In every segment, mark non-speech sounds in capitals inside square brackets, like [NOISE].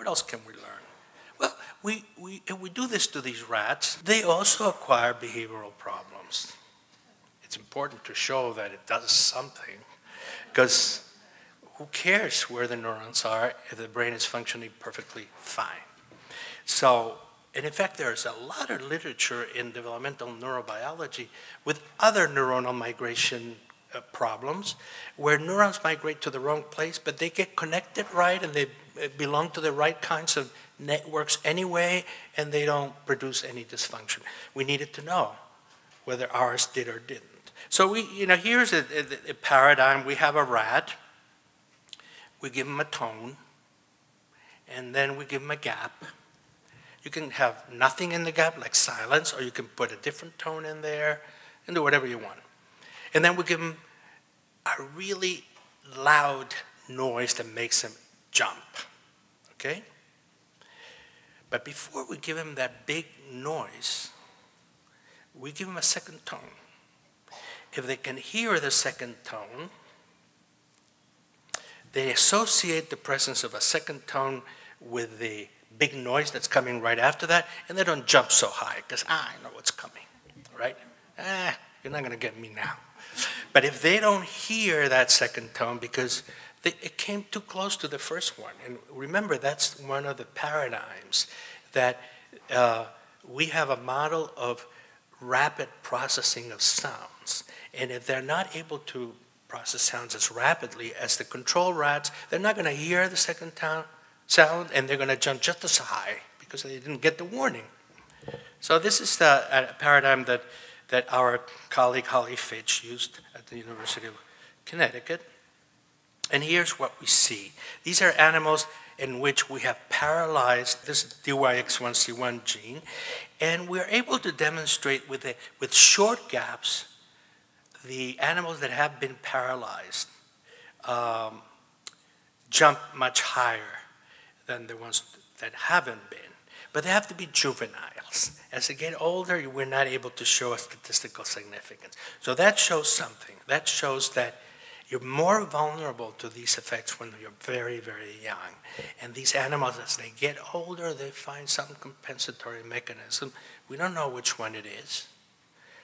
What else can we learn? Well, we, we, if we do this to these rats, they also acquire behavioral problems. It's important to show that it does something because who cares where the neurons are if the brain is functioning perfectly fine? So, and in fact, there's a lot of literature in developmental neurobiology with other neuronal migration uh, problems where neurons migrate to the wrong place, but they get connected right and they uh, belong to the right kinds of networks anyway, and they don't produce any dysfunction. We needed to know whether ours did or didn't. So we, you know, here's a, a, a paradigm. We have a rat. We give him a tone, and then we give him a gap. You can have nothing in the gap, like silence, or you can put a different tone in there and do whatever you want. And then we give him a really loud noise that makes him jump. Okay? But before we give him that big noise, we give him a second tone. If they can hear the second tone, they associate the presence of a second tone with the big noise that's coming right after that, and they don't jump so high because ah, I know what's coming, right? Ah, you're not going to get me now. But if they don't hear that second tone because they, it came too close to the first one, and remember that's one of the paradigms that uh, we have a model of rapid processing of sounds, and if they're not able to process sounds as rapidly as the control rats, they're not going to hear the second sound, and they're going to jump just as high because they didn't get the warning. So this is the a paradigm that that our colleague Holly Fitch used at the University of Connecticut. And here's what we see. These are animals in which we have paralyzed this DYX1C1 gene, and we're able to demonstrate with, a, with short gaps the animals that have been paralyzed um, jump much higher than the ones that haven't been. But they have to be juveniles. As they get older, we're not able to show a statistical significance. So that shows something. That shows that you're more vulnerable to these effects when you're very, very young. And these animals, as they get older, they find some compensatory mechanism. We don't know which one it is.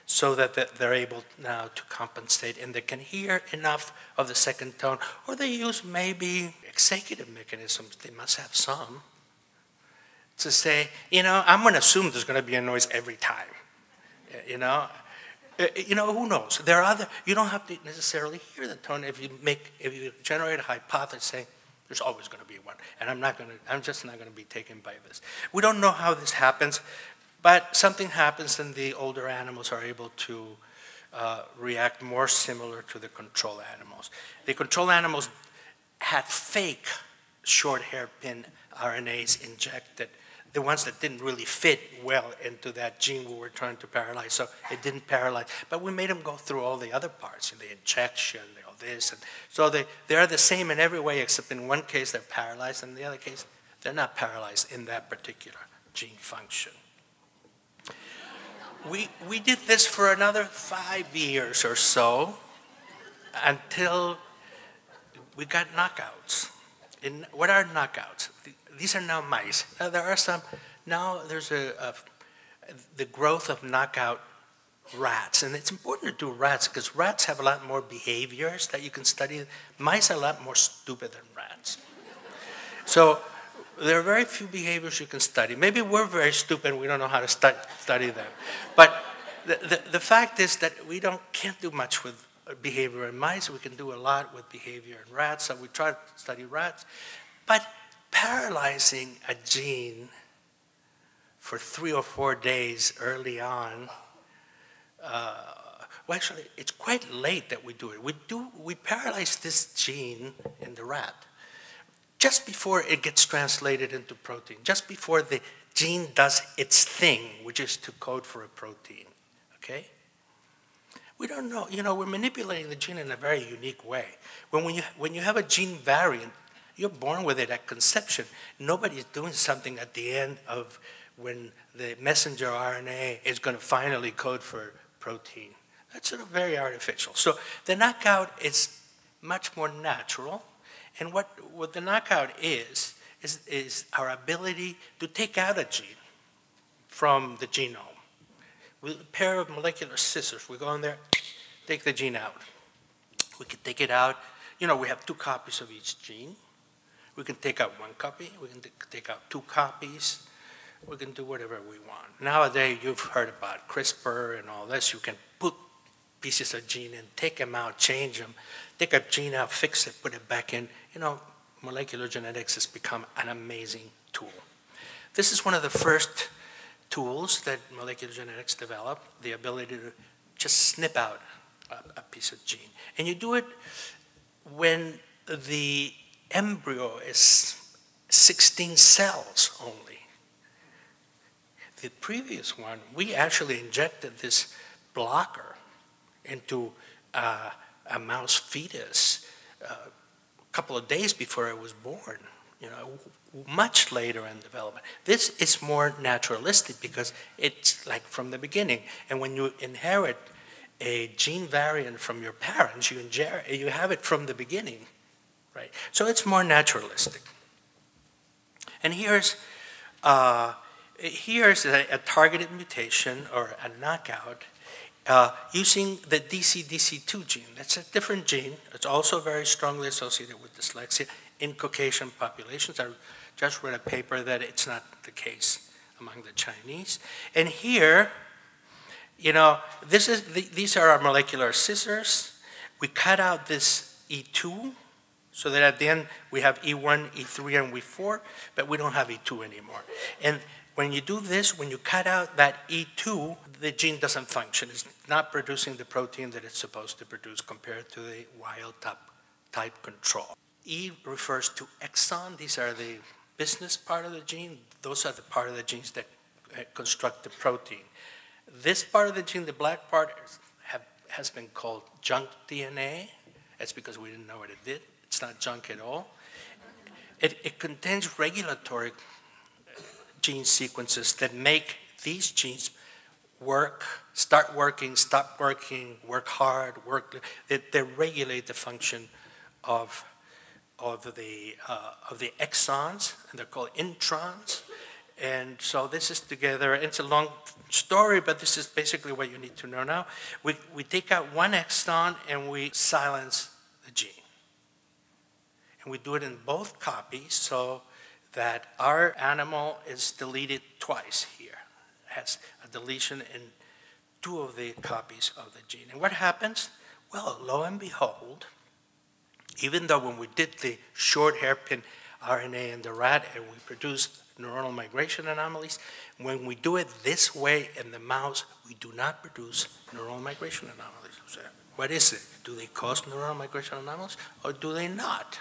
So that they're able now to compensate and they can hear enough of the second tone, or they use maybe executive mechanisms. They must have some to say, you know, I'm going to assume there's going to be a noise every time. You know, you know, who knows? There are other. You don't have to necessarily hear the tone if you make if you generate a hypothesis saying there's always going to be one, and I'm not going to. I'm just not going to be taken by this. We don't know how this happens, but something happens, and the older animals are able to uh, react more similar to the control animals. The control animals had fake short hairpin RNAs injected the ones that didn't really fit well into that gene we were trying to paralyze. So it didn't paralyze. But we made them go through all the other parts, the injection, all this. And so they, they are the same in every way, except in one case they're paralyzed, and in the other case they're not paralyzed in that particular gene function. We, we did this for another five years or so until we got knockouts. In, what are knockouts? These are now mice. Now there are some, now there's a, a the growth of knockout rats. And it's important to do rats because rats have a lot more behaviors that you can study. Mice are a lot more stupid than rats. so there are very few behaviors you can study. Maybe we're very stupid we don't know how to stu study them. But the, the, the, fact is that we don't, can't do much with behavior in mice. We can do a lot with behavior in rats. So we try to study rats. But paralyzing a gene for three or four days early on, uh, well, actually, it's quite late that we do it. We, do, we paralyze this gene in the rat just before it gets translated into protein, just before the gene does its thing, which is to code for a protein, okay? We don't know, you know, we're manipulating the gene in a very unique way. When, when, you, when you have a gene variant, you're born with it at conception. Nobody's doing something at the end of when the messenger RNA is going to finally code for protein. That's sort of very artificial. So the knockout is much more natural. And what, what the knockout is, is, is our ability to take out a gene from the genome. With a pair of molecular scissors, we go in there, take the gene out. We can take it out. You know, we have two copies of each gene. We can take out one copy. We can take out two copies. We can do whatever we want. Nowadays, you've heard about CRISPR and all this. You can put pieces of gene in, take them out, change them, take a gene out, fix it, put it back in. You know, molecular genetics has become an amazing tool. This is one of the first tools that molecular genetics developed, the ability to just snip out a, a piece of gene. And you do it when the embryo is 16 cells only. The previous one, we actually injected this blocker into uh, a mouse fetus uh, a couple of days before it was born, you know, much later in development. This is more naturalistic because it's like from the beginning. And when you inherit a gene variant from your parents, you, you have it from the beginning, right? So it's more naturalistic. And here's, uh, here's a, a, targeted mutation or a knockout uh, using the DCDC2 gene. That's a different gene. It's also very strongly associated with dyslexia in Caucasian populations. I just read a paper that it's not the case among the Chinese. And here, you know, this is the, these are our molecular scissors. We cut out this E2 so that at the end we have E1, E3, and E4, but we don't have E2 anymore. And when you do this, when you cut out that E2, the gene doesn't function. It's not producing the protein that it's supposed to produce compared to the wild type, control. E refers to exon. These are the business part of the gene. Those are the part of the genes that uh, construct the protein. This part of the gene, the black part, have, has been called junk DNA. That's because we didn't know what it did. It's not junk at all. It, it contains regulatory gene sequences that make these genes work, start working, stop working, work hard, work. They, they regulate the function of, of, the, uh, of the exons, and they're called introns. And so this is together, it's a long story, but this is basically what you need to know now. We, we take out one exon and we silence the gene. We do it in both copies so that our animal is deleted twice here, has a deletion in two of the copies of the gene. And what happens? Well, lo and behold, even though when we did the short hairpin RNA in the rat and we produced neuronal migration anomalies. When we do it this way in the mouse, we do not produce neuronal migration anomalies. What is it? Do they cause neuronal migration anomalies or do they not?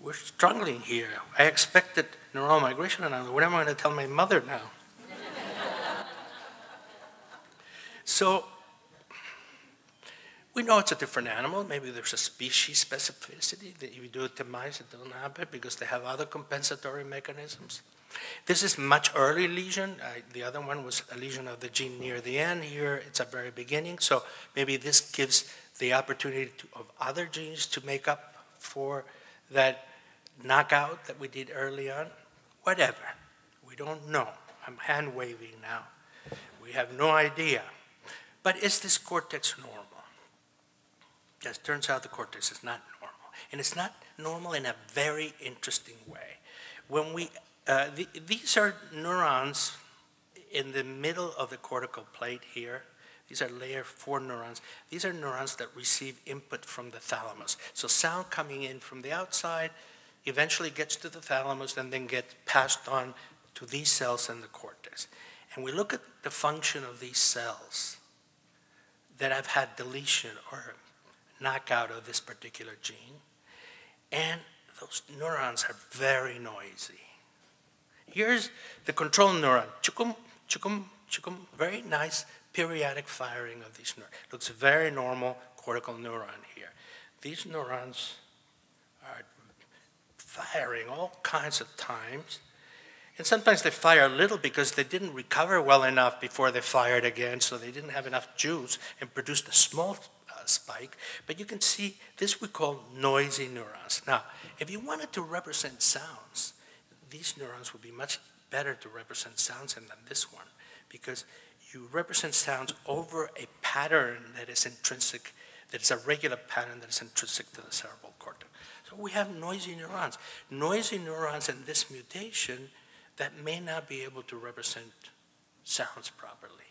We're struggling here. I expected neuronal migration anomalies. What am I going to tell my mother now? [LAUGHS] so we know it's a different animal. Maybe there's a species specificity that if you do it to mice, it doesn't happen because they have other compensatory mechanisms. This is much early lesion. Uh, the other one was a lesion of the gene near the end. Here, it's a very beginning. So maybe this gives the opportunity to, of other genes to make up for that knockout that we did early on. Whatever. We don't know. I'm hand waving now. We have no idea. But is this cortex normal? Yes, turns out the cortex is not normal. And it's not normal in a very interesting way. When we, uh, the, these are neurons in the middle of the cortical plate here. These are layer four neurons. These are neurons that receive input from the thalamus. So sound coming in from the outside eventually gets to the thalamus and then gets passed on to these cells in the cortex. And we look at the function of these cells that have had deletion or knockout of this particular gene. And those neurons are very noisy. Here's the control neuron, chukum, chukum, chukum, very nice periodic firing of these neurons. Looks very normal cortical neuron here. These neurons are firing all kinds of times. And sometimes they fire a little because they didn't recover well enough before they fired again, so they didn't have enough juice and produced a small uh, spike. But you can see this we call noisy neurons. Now, if you wanted to represent sounds, these neurons would be much better to represent sounds than this one because you represent sounds over a pattern that is intrinsic, that is a regular pattern that is intrinsic to the cerebral cortex. So we have noisy neurons. Noisy neurons in this mutation that may not be able to represent sounds properly.